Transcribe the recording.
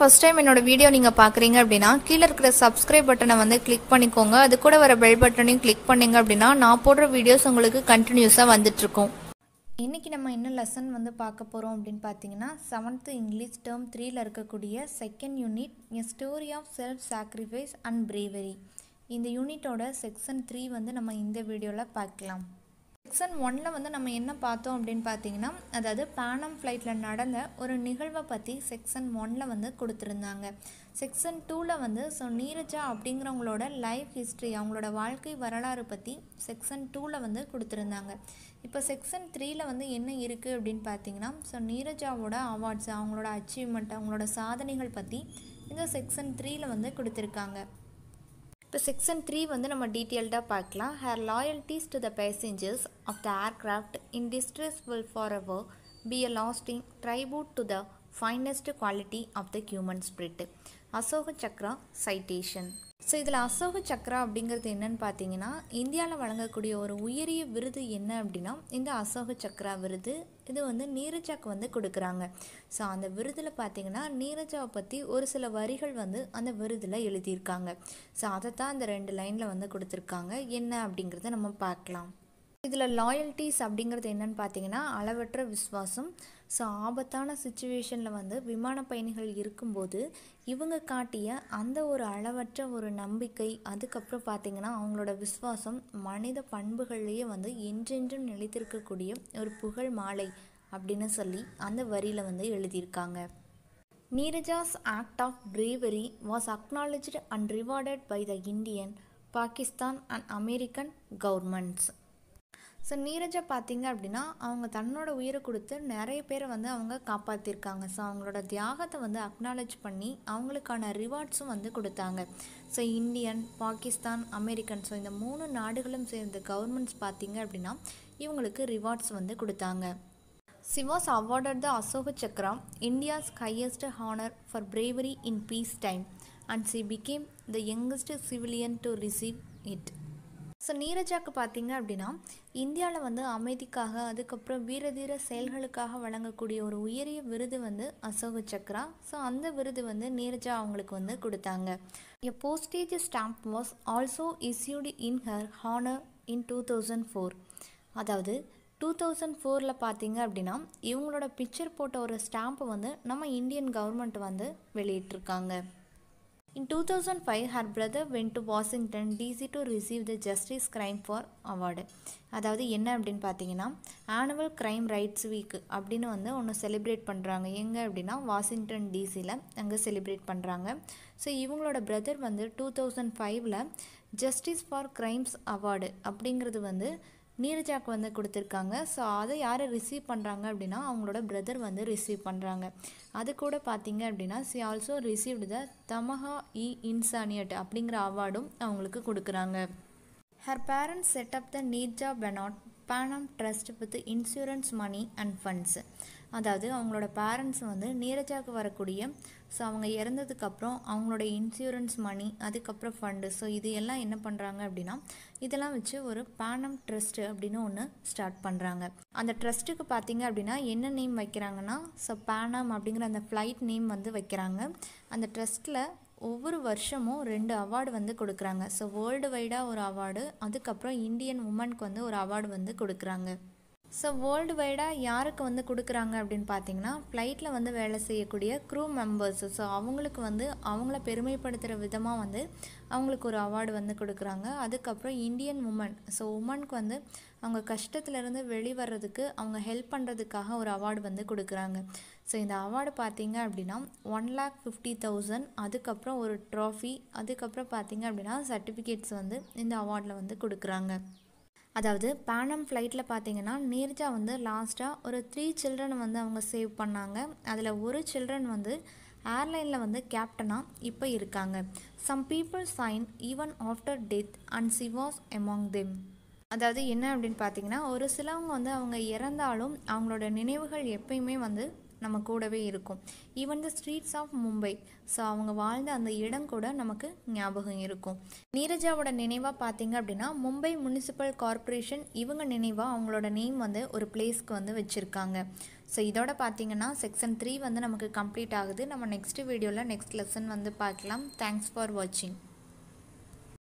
First time என்னோட video நீங்கள் பார்க்குறீங்க அப்படின்னா கீழே இருக்கிற சப்ஸ்கிரைப் பட்டனை வந்து கிளிக் பண்ணிக்கோங்க. அது கூட வர பெல் பட்டனையும் கிளிக் பண்ணீங்க அப்படின்னா நான் போடுற வீடியோஸ் உங்களுக்கு கண்டினியூஸாக வந்துட்டுருக்கும். இன்றைக்கி நம்ம என்ன லெசன் வந்து பார்க்க போகிறோம் அப்படின்னு பார்த்தீங்கன்னா செவன்த்து இங்கிலீஷ் டேர்ம் த்ரீயில் இருக்கக்கூடிய second unit a story of self sacrifice and bravery இந்த யூனிட்டோட செக்ஷன் த்ரீ வந்து நம்ம இந்த வீடியோவில் பார்க்கலாம். செக்ஷன் ஒன்ல வந்து நம்ம என்ன பார்த்தோம் அப்படின்னு பார்த்தீங்கன்னா அதாவது பேனம் ஃப்ளைட்டில் நடந்த ஒரு நிகழ்வை பற்றி செக்ஷன் ஒன்ல வந்து கொடுத்துருந்தாங்க. செக்ஷன் டூவில் வந்து ஸோ நீரஜா அப்படிங்கிறவங்களோட லைஃப் ஹிஸ்ட்ரி அவங்களோட வாழ்க்கை வரலாறு பற்றி செக்ஷன் டூவில் வந்து கொடுத்துருந்தாங்க. இப்போ செக்ஷன் த்ரீல வந்து என்ன இருக்குது அப்படின்னு பார்த்தீங்கன்னா ஸோ நீரஜாவோட அவார்ட்ஸ் அவங்களோட அச்சீவ்மெண்ட் அவங்களோட சாதனைகள் பற்றி இந்த செக்ஷன் த்ரீல வந்து கொடுத்துருக்காங்க. இப்போ செக்ஷன் த்ரீ வந்து நம்ம டீட்டெயில்டாக பார்க்கலாம். Her loyalties to the passengers of the aircraft in distress will forever be a lasting tribute to the finest quality of the human spirit Ashoka Chakra citation so இதில் அசோக சக்ரா அப்படிங்கிறது என்னன்னு பார்த்தீங்கன்னா இந்தியாவில் வழங்கக்கூடிய ஒரு உயரிய விருது என்ன அப்படின்னா இந்த அசோக சக்ரா விருது. இது வந்து நீரஜாக்கு வந்து கொடுக்குறாங்க. ஸோ அந்த விருதில் பார்த்தீங்கன்னா நீரஜாவை பற்றி ஒரு சில வரிகள் வந்து அந்த விருதில் எழுதியிருக்காங்க. ஸோ அதை தான் அந்த ரெண்டு லைனில் வந்து கொடுத்துருக்காங்க. என்ன அப்படிங்கிறத நம்ம பார்க்கலாம். இதில் லாயல்ட்டிஸ் அப்படிங்கிறது என்னன்னு பார்த்தீங்கன்னா அளவற்ற விஸ்வாசம் ஸோ ஆபத்தான சுச்சுவேஷனில் வந்து விமான பயணிகள் இருக்கும்போது இவங்க காட்டிய அந்த ஒரு அளவற்ற ஒரு நம்பிக்கை அதுக்கப்புறம் பார்த்திங்கன்னா அவங்களோட விசுவாசம் மனித பண்புகள்லேயே வந்து என்றென்றும் நிலைத்திருக்கக்கூடிய ஒரு புகழ் மாலை அப்படின்னு சொல்லி அந்த வரியில் வந்து எழுதியிருக்காங்க. Neerja's act of bravery was acknowledged and rewarded by the Indian Pakistan and American governments so Neerja பார்த்தீங்க அப்படின்னா அவங்க தன்னோட உயிரை கொடுத்து நிறைய பேரை வந்து அவங்க காப்பாற்றிருக்காங்க ஸோ அவங்களோட தியாகத்தை வந்து அக்னாலேஜ் பண்ணி அவங்களுக்கான ரிவார்ட்ஸும் வந்து கொடுத்தாங்க. So Indian Pakistan American so இந்த மூணு நாடுகளும் சேர்ந்த கவர்மெண்ட்ஸ் பார்த்தீங்க அப்படின்னா இவங்களுக்கு ரிவார்ட்ஸ் வந்து கொடுத்தாங்க. She was awarded the Chakra Chakra, India's highest honor for bravery in peacetime, and she became the youngest civilian to receive it. So நீரஜாக்கு பார்த்தீங்க அப்படின்னா இந்தியாவில் வந்து அமைதிக்காக அதுக்கப்புறம் வீரதீர செயல்களுக்காக வழங்கக்கூடிய ஒரு உயரிய விருது வந்து அசோக சக்ரா. ஸோ அந்த விருது வந்து நீரஜா அவங்களுக்கு வந்து கொடுத்தாங்க. A postage stamp was also issued in her honour in two thousand four அதாவது டூ தௌசண்ட் ஃபோரில் பார்த்தீங்க அப்படின்னா இவங்களோட பிக்சர் போட்ட ஒரு ஸ்டாம்பை வந்து நம்ம இந்தியன் கவர்மெண்ட் வந்து வெளியிட்டிருக்காங்க. In two thousand five went brother when to Washington DC to receive the justice crime for award அதாவது என்ன அப்படின்னு பார்த்தீங்கன்னா ஆனுவல் க்ரைம் ரைட்ஸ் வீக் அப்படின்னு வந்து ஒன்று செலிப்ரேட் பண்ணுறாங்க எங்கே அப்படின்னா வாஷிங்டன் டிசியில் அங்கே செலிப்ரேட் பண்ணுறாங்க ஸோ இவங்களோட பிரதர் வந்து டூ தௌசண்ட் ஃபைவ்ல ஜஸ்டிஸ் ஃபார் க்ரைம்ஸ் அவார்டு அப்படிங்கிறது வந்து நீரஜாக்கு வந்து கொடுத்துருக்காங்க. ஸோ அதை யார் ரிசீவ் பண்ணுறாங்க அப்படின்னா அவங்களோட பிரதர் வந்து ரிசீவ் பண்ணுறாங்க அது கூட பார்த்தீங்க அப்படின்னா she also received the Tamgha e Insaniyat அப்படிங்கிற அவார்டும் அவங்களுக்கு கொடுக்குறாங்க. Her parents set up the Neerja Bhanot Pan Am trust with insurance money and funds அதாவது அவங்களோட பேரண்ட்ஸ் வந்து நீரஜாவுக்கு வரக்கூடிய ஸோ அவங்க இறந்ததுக்கப்புறம் அவங்களோட இன்சூரன்ஸ் மணி அதுக்கப்புறம் ஃபண்டு ஸோ இது எல்லாம் என்ன பண்ணுறாங்க அப்படின்னா இதெல்லாம் வச்சு ஒரு பேனம் ட்ரஸ்ட் அப்படின்னு ஒன்று ஸ்டார்ட் பண்ணுறாங்க அந்த ட்ரஸ்ட்டுக்கு பார்த்தீங்க அப்படின்னா என்ன நேம் வைக்கிறாங்கன்னா ஸோ பேனம் அப்படிங்கிற அந்த ஃப்ளைட் நேம் வந்து வைக்கிறாங்க. அந்த ட்ரஸ்ட்டில் ஒவ்வொரு வருஷமும் ரெண்டு அவார்டு வந்து கொடுக்குறாங்க. ஸோ வேர்ல்டு வைடாக ஒரு அவார்டு அதுக்கப்புறம் இந்தியன் உமனுக்கு வந்து ஒரு அவார்டு வந்து கொடுக்குறாங்க. ஸோ வேர்ல்டு வைடாக யாருக்கு வந்து கொடுக்குறாங்க அப்படின்னு பார்த்தீங்கன்னா ஃப்ளைட்டில் வந்து வேலை செய்யக்கூடிய க்ரூ மெம்பர்ஸ் ஸோ அவங்களுக்கு வந்து அவங்கள பெருமைப்படுத்துகிற விதமாக வந்து அவங்களுக்கு ஒரு அவார்டு வந்து கொடுக்குறாங்க. அதுக்கப்புறம் இந்தியன் உமன் ஸோ உமனுக்கு வந்து அவங்க கஷ்டத்துலேருந்து வெளிவரதுக்கு அவங்க ஹெல்ப் பண்ணுறதுக்காக ஒரு அவார்டு வந்து கொடுக்குறாங்க. ஸோ இந்த அவார்டு பார்த்தீங்க அப்படின்னா ஒன் லேக் ஃபிஃப்டி தௌசண்ட் அதுக்கப்புறம் ஒரு ட்ராஃபி அதுக்கப்புறம் பார்த்தீங்க அப்படின்னா சர்டிஃபிகேட்ஸ் வந்து இந்த அவார்டில் வந்து கொடுக்குறாங்க. அதாவது பேனம் ஃப்ளைட்டில் பார்த்தீங்கன்னா நீர்ஜா வந்து லாஸ்ட்டாக ஒரு த்ரீ சில்ட்ரனை வந்து அவங்க சேவ் பண்ணாங்க. அதில் ஒரு சில்ட்ரன் வந்து ஏர்லைனில் வந்து கேப்டனாக இப்போ இருக்காங்க. Some people shine even after death and she was among them அதாவது என்ன அப்படின்னு பார்த்தீங்கன்னா ஒரு சிலவங்க வந்து அவங்க இறந்தாலும் அவங்களோட நினைவுகள் எப்பயுமே வந்து நம்ம கூடவே இருக்கும். Even the streets of Mumbai so அவங்க வாழ்ந்த அந்த இடம் கூட நமக்கு ஞாபகம் இருக்கும். நீரஜாவோட நினைவாக பார்த்தீங்க அப்படின்னா மும்பை முனிசிபல் கார்ப்பரேஷன் இவங்க நினைவாக அவங்களோட நேம் வந்து ஒரு பிளேஸ்க்கு வந்து வச்சுருக்காங்க. ஸோ இதோட பார்த்தீங்கன்னா செக்ஷன் த்ரீ வந்து நமக்கு கம்ப்ளீட் ஆகுது. நம்ம நெக்ஸ்ட் வீடியோவில் நெக்ஸ்ட் லெசன் வந்து பார்க்கலாம். தேங்க்ஸ் ஃபார் வாட்சிங்